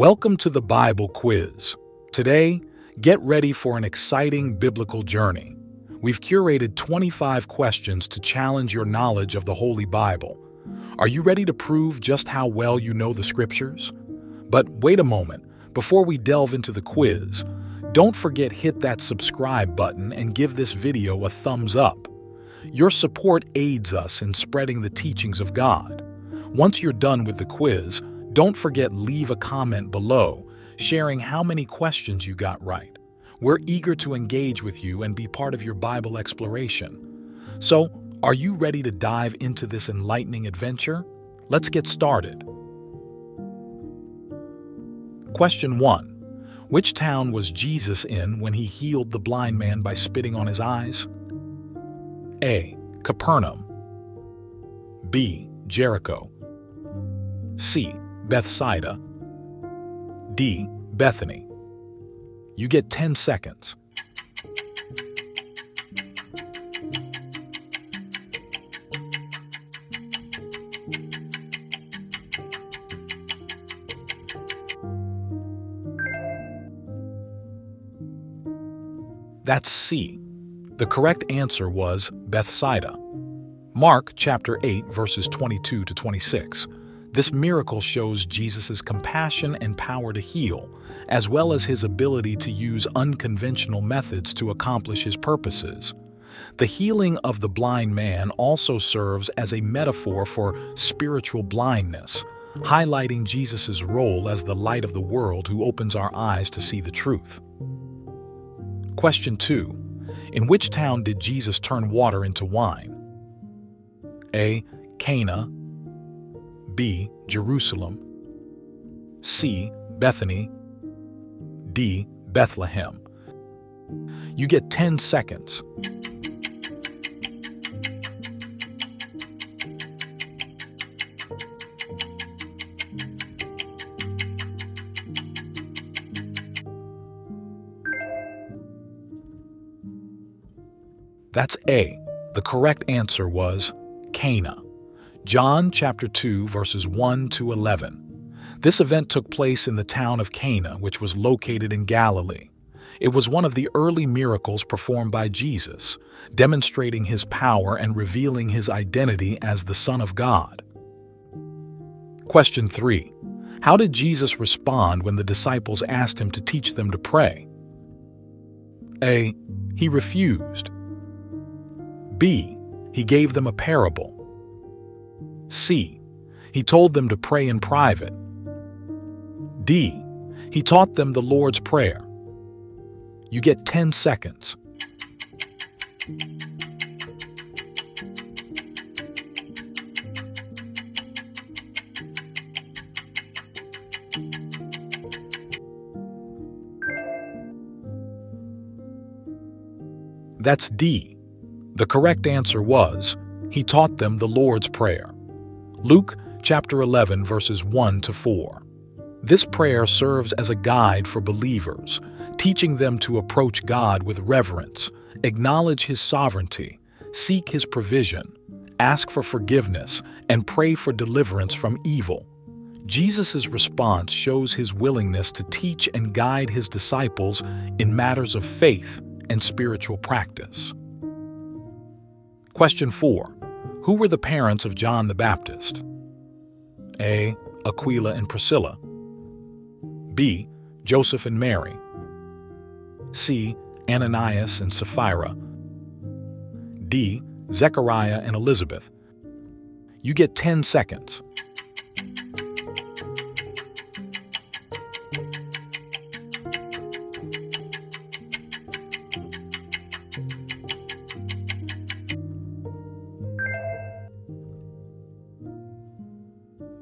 Welcome to the Bible Quiz. Today, get ready for an exciting biblical journey. We've curated 25 questions to challenge your knowledge of the Holy Bible. Are you ready to prove just how well you know the Scriptures? But wait a moment, before we delve into the quiz, don't forget hit that subscribe button and give this video a thumbs up. Your support aids us in spreading the teachings of God. Once you're done with the quiz, don't forget leave a comment below, sharing how many questions you got right. We're eager to engage with you and be part of your Bible exploration. So, are you ready to dive into this enlightening adventure? Let's get started. Question 1. Which town was Jesus in when he healed the blind man by spitting on his eyes? A. Capernaum B. Jericho C. Bethsaida. D. Bethany. You get 10 seconds. That's C. The correct answer was Bethsaida. Mark chapter 8 verses 22 to 26. This miracle shows Jesus' compassion and power to heal, as well as his ability to use unconventional methods to accomplish his purposes. The healing of the blind man also serves as a metaphor for spiritual blindness, highlighting Jesus' role as the light of the world who opens our eyes to see the truth. Question 2. In which town did Jesus turn water into wine? A. Cana B. Jerusalem C. Bethany D. Bethlehem You get 10 seconds. That's A. The correct answer was Cana. John chapter 2 verses 1 to 11. This event took place in the town of Cana, which was located in Galilee. It was one of the early miracles performed by Jesus, demonstrating his power and revealing his identity as the Son of God. Question 3. How did Jesus respond when the disciples asked him to teach them to pray? A. He refused. B. He gave them a parable. C. He told them to pray in private. D. He taught them the Lord's Prayer. You get 10 seconds. That's D. The correct answer was, He taught them the Lord's Prayer. Luke chapter 11 verses 1 to 4. This prayer serves as a guide for believers, teaching them to approach God with reverence, acknowledge His sovereignty, seek His provision, ask for forgiveness, and pray for deliverance from evil. Jesus' response shows his willingness to teach and guide his disciples in matters of faith and spiritual practice. Question 4. Who were the parents of John the Baptist? A. Aquila and Priscilla. B. Joseph and Mary. C. Ananias and Sapphira. D. Zechariah and Elizabeth. You get 10 seconds.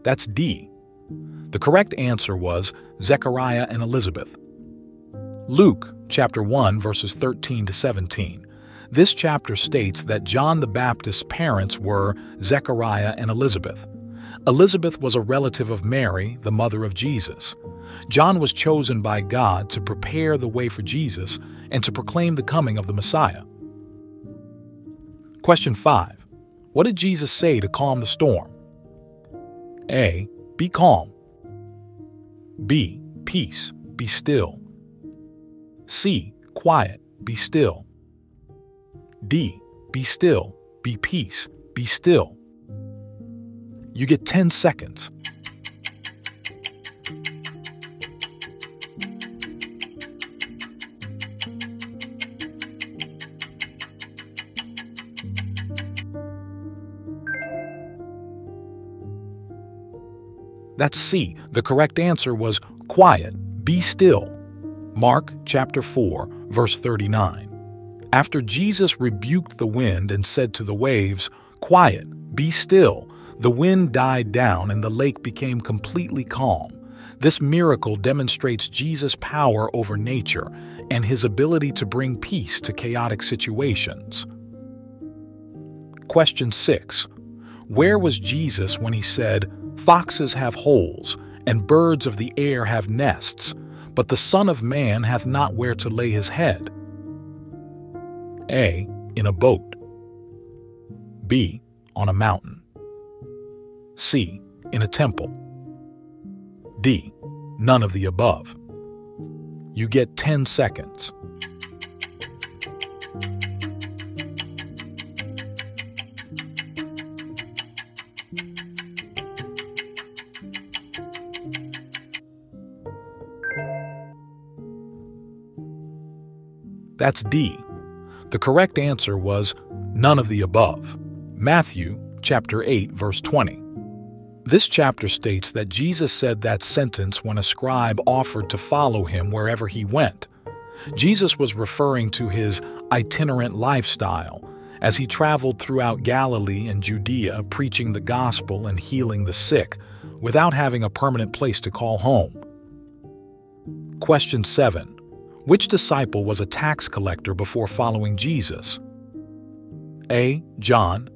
That's D. The correct answer was Zechariah and Elizabeth. Luke chapter 1 verses 13 to 17. This chapter states that John the Baptist's parents were Zechariah and Elizabeth. Elizabeth was a relative of Mary, the mother of Jesus. John was chosen by God to prepare the way for Jesus and to proclaim the coming of the Messiah. Question 5. What did Jesus say to calm the storm? A. Be calm. B. peace, be still. C. Quiet, be still. D. Be still, be peace, be still. You get 10 seconds. That's C. The correct answer was quiet, be still. Mark chapter 4, verse 39. After Jesus rebuked the wind and said to the waves, Quiet, be still, the wind died down and the lake became completely calm. This miracle demonstrates Jesus' power over nature and his ability to bring peace to chaotic situations. Question 6. Where was Jesus when he said, Foxes have holes, and birds of the air have nests, but the Son of Man hath not where to lay his head. A. In a boat. B. On a mountain. C. In a temple. D. None of the above. You get 10 seconds. That's D. The correct answer was none of the above. Matthew chapter 8 verse 20. This chapter states that Jesus said that sentence when a scribe offered to follow him wherever he went. Jesus was referring to his itinerant lifestyle as he traveled throughout Galilee and Judea preaching the gospel and healing the sick without having a permanent place to call home. Question 7. Which disciple was a tax collector before following Jesus? A. John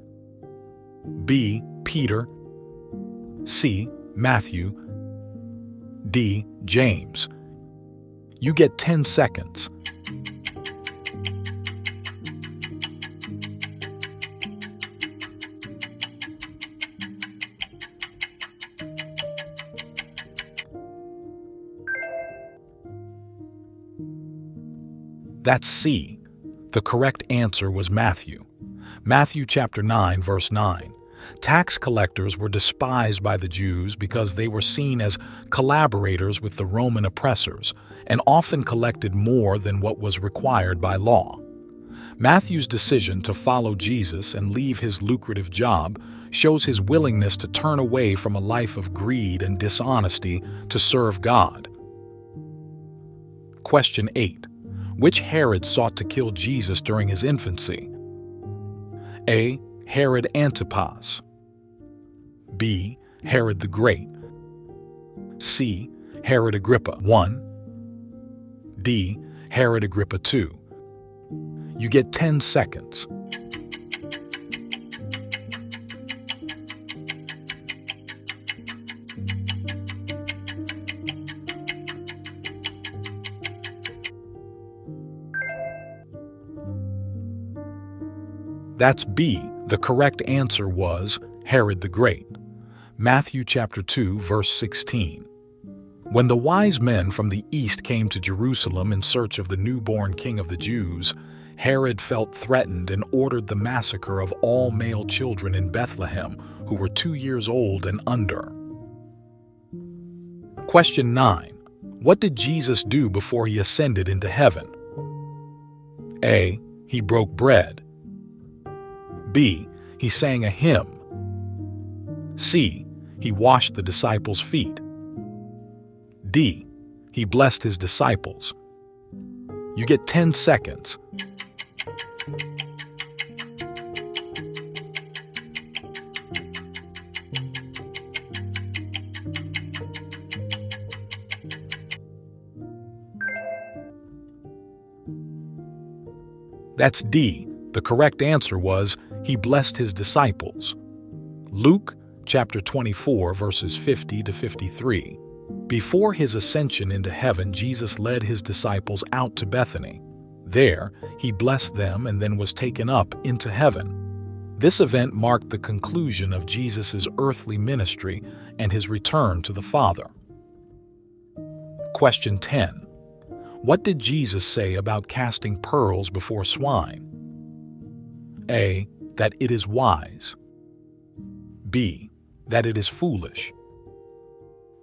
B. Peter C. Matthew D. James You get 10 seconds. That's C. The correct answer was Matthew. Matthew chapter 9 verse 9. Tax collectors were despised by the Jews because they were seen as collaborators with the Roman oppressors and often collected more than what was required by law. Matthew's decision to follow Jesus and leave his lucrative job shows his willingness to turn away from a life of greed and dishonesty to serve God. Question 8 which Herod sought to kill Jesus during his infancy? A. Herod Antipas. B. Herod the Great. C. Herod Agrippa I. D. Herod Agrippa II. You get 10 seconds. That's B. The correct answer was Herod the Great. Matthew chapter 2 verse 16. When the wise men from the east came to Jerusalem in search of the newborn king of the Jews, Herod felt threatened and ordered the massacre of all male children in Bethlehem who were two years old and under. Question 9. What did Jesus do before he ascended into heaven? A. He broke bread. B. He sang a hymn. C. He washed the disciples' feet. D. He blessed his disciples. You get 10 seconds. That's D. The correct answer was he blessed his disciples. Luke chapter 24 verses 50 to 53. Before his ascension into heaven, Jesus led his disciples out to Bethany. There, he blessed them and then was taken up into heaven. This event marked the conclusion of Jesus' earthly ministry and his return to the Father. Question 10. What did Jesus say about casting pearls before swine? A. That it is wise. B. That it is foolish.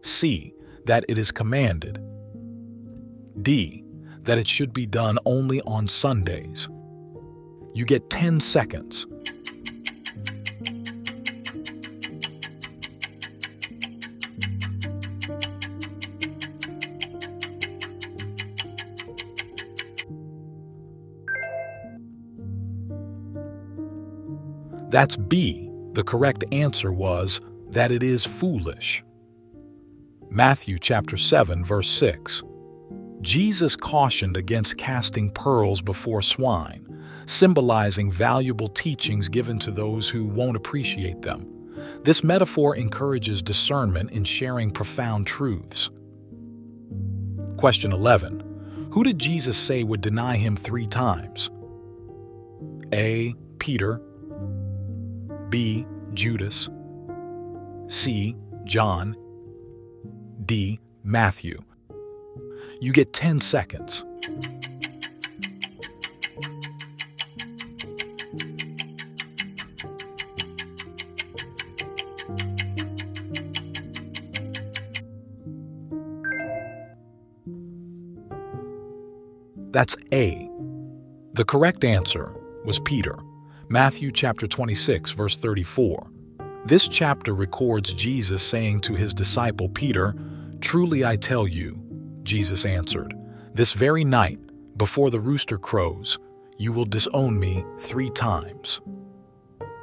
C. That it is commanded. D. That it should be done only on Sundays. You get 10 seconds. That's B. The correct answer was that it is foolish. Matthew chapter 7 verse 6. Jesus cautioned against casting pearls before swine, symbolizing valuable teachings given to those who won't appreciate them. This metaphor encourages discernment in sharing profound truths. Question 11. Who did Jesus say would deny him three times? A. Peter B. Judas C. John D. Matthew You get 10 seconds. That's A. The correct answer was Peter. Matthew chapter 26, verse 34. This chapter records Jesus saying to his disciple Peter, Truly I tell you, Jesus answered, this very night, before the rooster crows, you will disown me three times.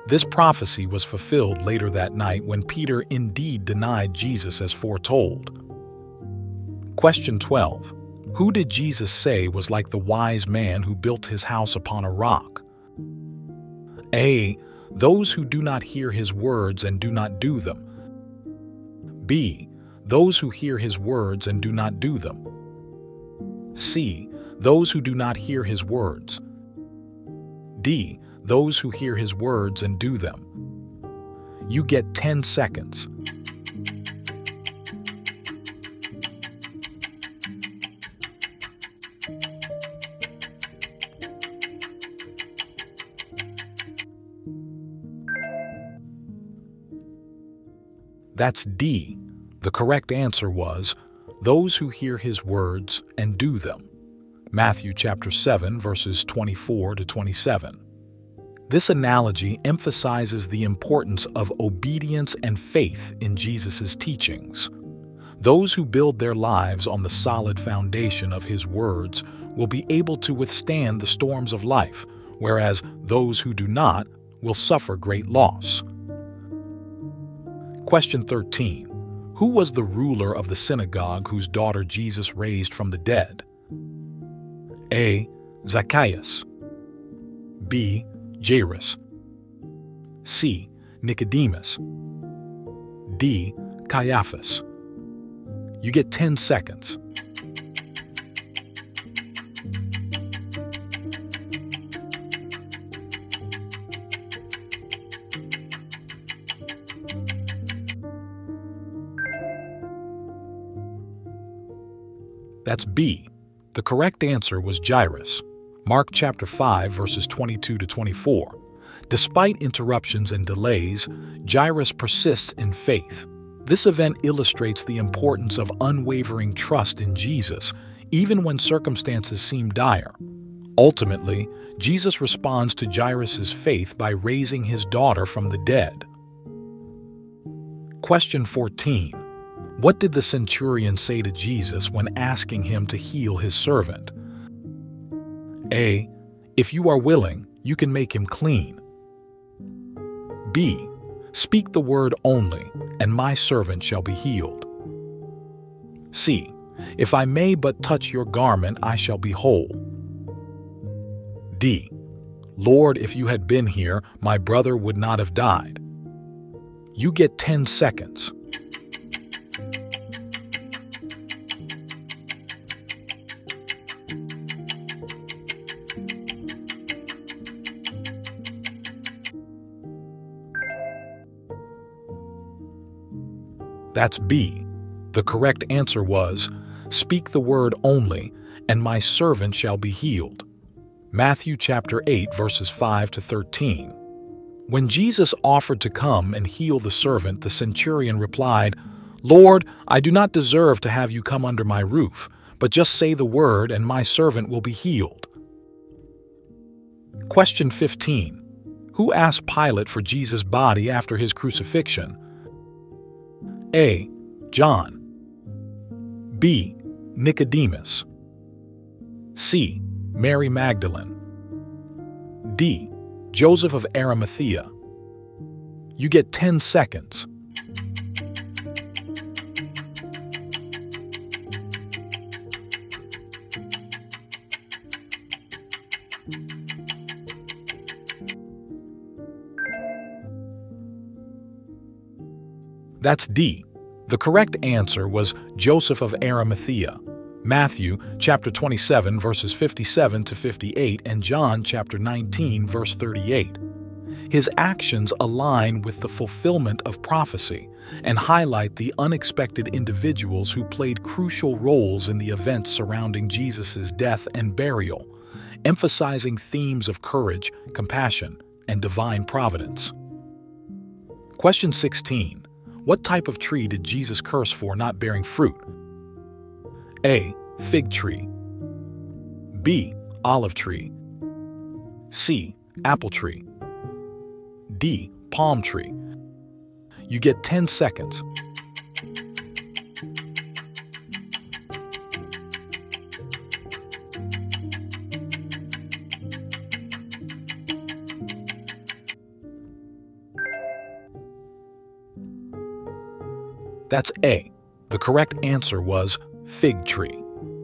This prophecy was fulfilled later that night when Peter indeed denied Jesus as foretold. Question 12. Who did Jesus say was like the wise man who built his house upon a rock? A. Those who do not hear his words and do not do them. B. Those who hear his words and do not do them. C. Those who do not hear his words. D. Those who hear his words and do them. You get 10 seconds. That's D. The correct answer was those who hear his words and do them. Matthew chapter 7 verses 24 to 27. This analogy emphasizes the importance of obedience and faith in Jesus' teachings. Those who build their lives on the solid foundation of his words will be able to withstand the storms of life, whereas those who do not will suffer great loss. Question 13. Who was the ruler of the synagogue whose daughter Jesus raised from the dead? A. Zacchaeus B. Jairus C. Nicodemus D. Caiaphas You get 10 seconds. That's B. The correct answer was Jairus. Mark chapter 5 verses 22 to 24. Despite interruptions and delays, Jairus persists in faith. This event illustrates the importance of unwavering trust in Jesus, even when circumstances seem dire. Ultimately, Jesus responds to Jairus' faith by raising his daughter from the dead. Question 14. What did the centurion say to Jesus when asking him to heal his servant? A. If you are willing, you can make him clean. B. Speak the word only, and my servant shall be healed. C. If I may but touch your garment, I shall be whole. D. Lord, if you had been here, my brother would not have died. You get 10 seconds. That's B. The correct answer was Speak the word only, and my servant shall be healed. Matthew chapter 8 verses 5 to 13. When Jesus offered to come and heal the servant, the centurion replied, Lord, I do not deserve to have you come under my roof, but just say the word and my servant will be healed. Question 15. Who asked Pilate for Jesus' body after his crucifixion? A. John. B. Nicodemus. C. Mary Magdalene. D. Joseph of Arimathea. You get 10 seconds. That's D. The correct answer was Joseph of Arimathea. Matthew chapter 27 verses 57 to 58 and John chapter 19 verse 38. His actions align with the fulfillment of prophecy and highlight the unexpected individuals who played crucial roles in the events surrounding Jesus' death and burial, emphasizing themes of courage, compassion, and divine providence. Question 16. What type of tree did Jesus curse for not bearing fruit? A. Fig tree. B. Olive tree. C. Apple tree. D. Palm tree. You get 10 seconds. That's A. The correct answer was fig tree.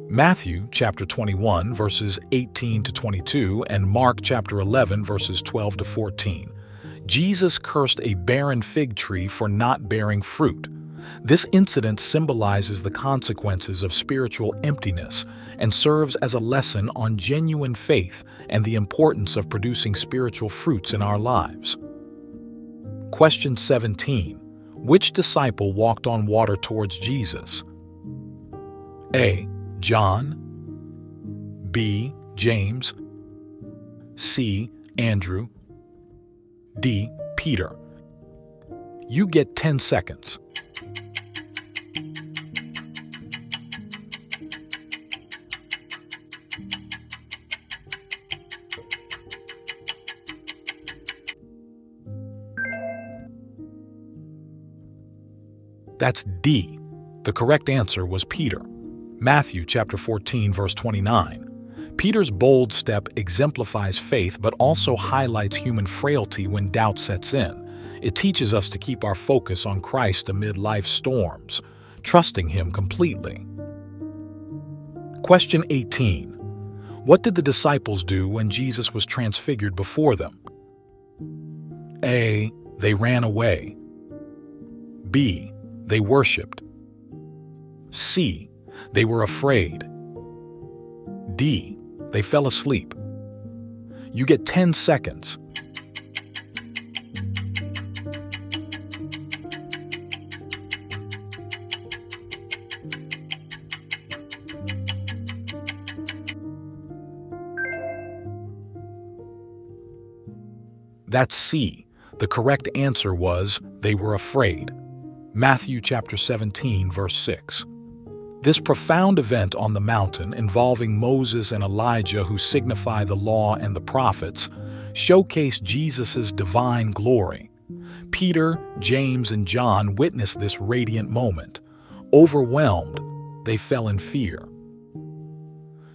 Matthew chapter 21 verses 18 to 22 and Mark chapter 11 verses 12 to 14. Jesus cursed a barren fig tree for not bearing fruit. This incident symbolizes the consequences of spiritual emptiness and serves as a lesson on genuine faith and the importance of producing spiritual fruits in our lives. Question 17. Which disciple walked on water towards Jesus? A. John. B. James. C. Andrew. D. Peter. You get 10 seconds. That's D. The correct answer was Peter. Matthew chapter 14 verse 29. Peter's bold step exemplifies faith but also highlights human frailty when doubt sets in. It teaches us to keep our focus on Christ amid life's storms, trusting him completely. Question 18. What did the disciples do when Jesus was transfigured before them? A. They ran away. B. They worshipped. C. They were afraid. D. They fell asleep. You get 10 seconds. That's C. The correct answer was they were afraid. Matthew chapter 17 verse 6. This profound event on the mountain involving Moses and Elijah who signify the law and the prophets showcase Jesus' divine glory. Peter, James, and John witnessed this radiant moment. Overwhelmed, they fell in fear.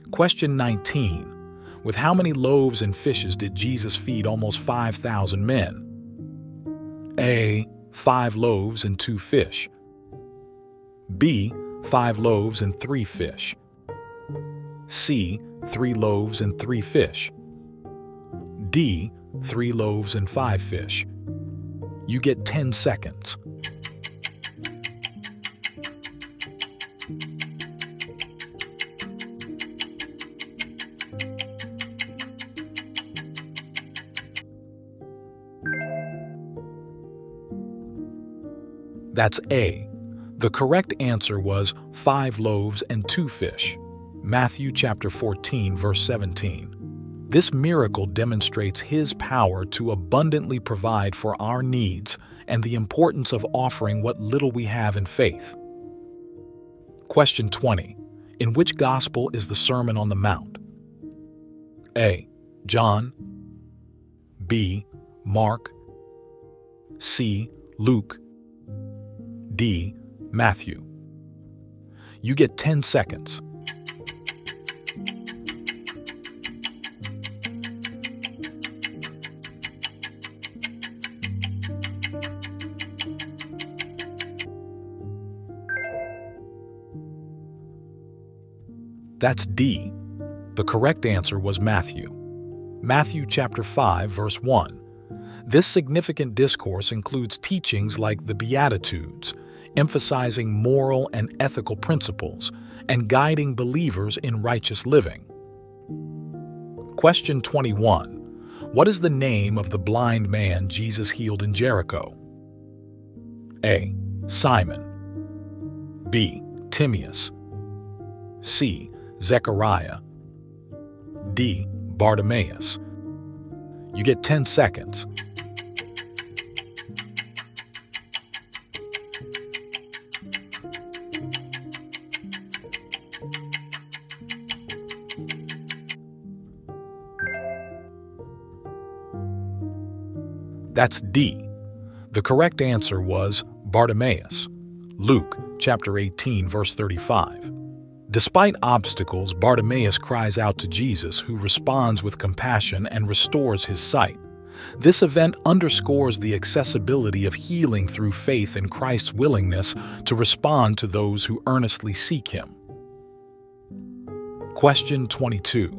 Question 19. With how many loaves and fishes did Jesus feed almost 5,000 men? A five loaves and two fish. B, five loaves and three fish. C, three loaves and three fish. D, three loaves and five fish. You get 10 seconds. That's A. The correct answer was five loaves and two fish. Matthew chapter 14 verse 17. This miracle demonstrates his power to abundantly provide for our needs and the importance of offering what little we have in faith. Question 20. In which gospel is the Sermon on the Mount? A. John B. Mark C. Luke D. Matthew. You get 10 seconds. That's D. The correct answer was Matthew. Matthew chapter 5 verse 1. This significant discourse includes teachings like the Beatitudes, emphasizing moral and ethical principles and guiding believers in righteous living. Question 21. What is the name of the blind man Jesus healed in Jericho? A. Simon B. Timaeus C. Zechariah D. Bartimaeus You get 10 seconds. That's D. The correct answer was Bartimaeus. Luke chapter 18 verse 35. Despite obstacles, Bartimaeus cries out to Jesus, who responds with compassion and restores his sight. This event underscores the accessibility of healing through faith in Christ's willingness to respond to those who earnestly seek him. Question 22.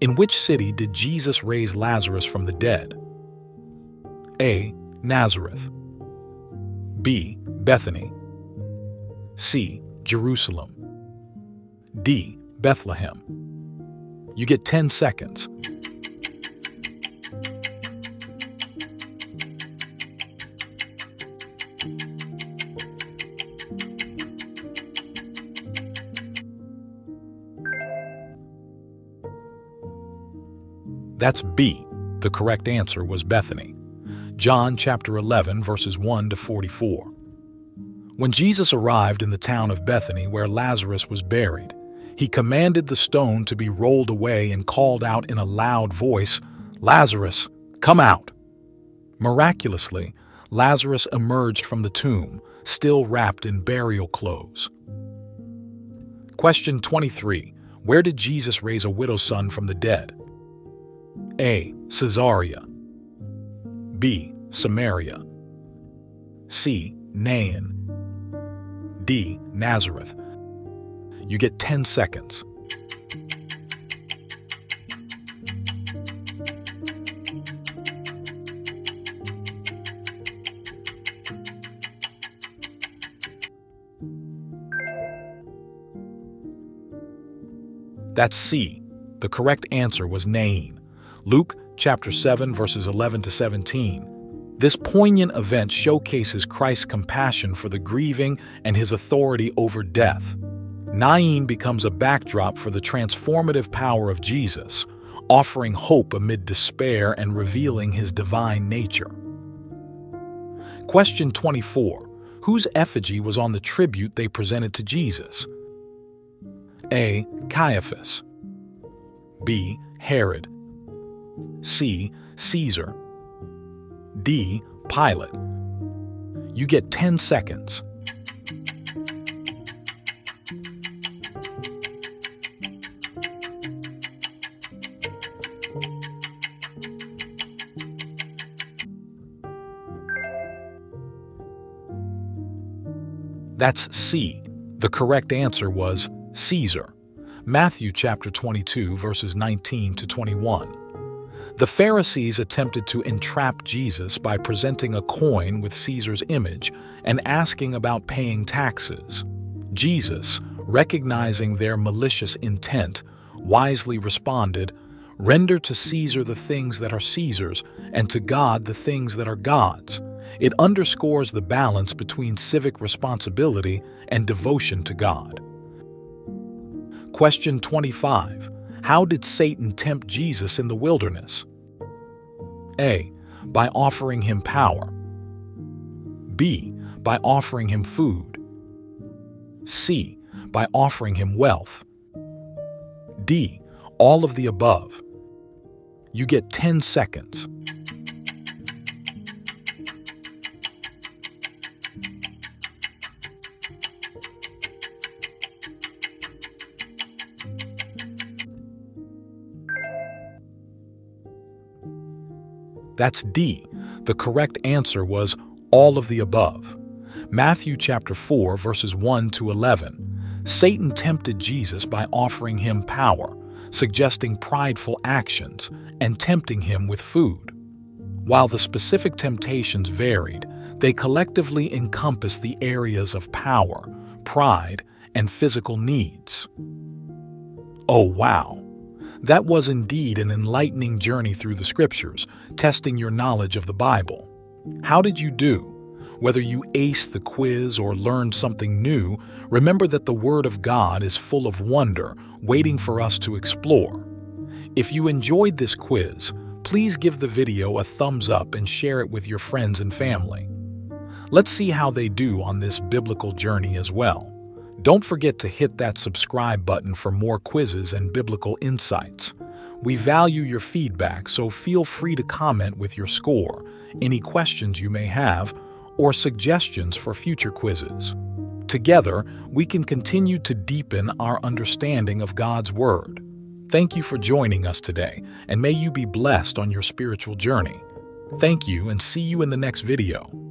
In which city did Jesus raise Lazarus from the dead? A. Nazareth B. Bethany C. Jerusalem D. Bethlehem You get 10 seconds. That's B. The correct answer was Bethany. John chapter 11 verses 1 to 44. When Jesus arrived in the town of Bethany where Lazarus was buried, he commanded the stone to be rolled away and called out in a loud voice, Lazarus, come out! Miraculously, Lazarus emerged from the tomb, still wrapped in burial clothes. Question 23. Where did Jesus raise a widow's son from the dead? A. Caesarea B. Samaria. C. Nain. D. Nazareth. You get 10 seconds. That's C. The correct answer was Nain. Luke chapter 7, verses 11 to 17. This poignant event showcases Christ's compassion for the grieving and his authority over death. Nain becomes a backdrop for the transformative power of Jesus, offering hope amid despair and revealing his divine nature. Question 24. Whose effigy was on the tribute they presented to Jesus? A. Caiaphas B. Herod C. Caesar. D. Pilate. You get 10 seconds. That's C. The correct answer was Caesar. Matthew chapter 22 verses 19 to 21. The Pharisees attempted to entrap Jesus by presenting a coin with Caesar's image and asking about paying taxes. Jesus, recognizing their malicious intent, wisely responded, Render to Caesar the things that are Caesar's, and to God the things that are God's. It underscores the balance between civic responsibility and devotion to God. Question 25. How did Satan tempt Jesus in the wilderness? A. By offering him power. B. By offering him food. C. By offering him wealth. D. All of the above. You get 10 seconds. That's D. The correct answer was all of the above. Matthew chapter 4 verses 1 to 11. Satan tempted Jesus by offering him power, suggesting prideful actions, and tempting him with food. While the specific temptations varied, they collectively encompass the areas of power, pride, and physical needs. Oh wow! That was indeed an enlightening journey through the scriptures, testing your knowledge of the Bible. How did you do? Whether you aced the quiz or learned something new, remember that the Word of God is full of wonder, waiting for us to explore. If you enjoyed this quiz, please give the video a thumbs up and share it with your friends and family. Let's see how they do on this biblical journey as well. Don't forget to hit that subscribe button for more quizzes and biblical insights. We value your feedback, so feel free to comment with your score, any questions you may have, or suggestions for future quizzes. Together, we can continue to deepen our understanding of God's Word. Thank you for joining us today, and may you be blessed on your spiritual journey. Thank you and see you in the next video.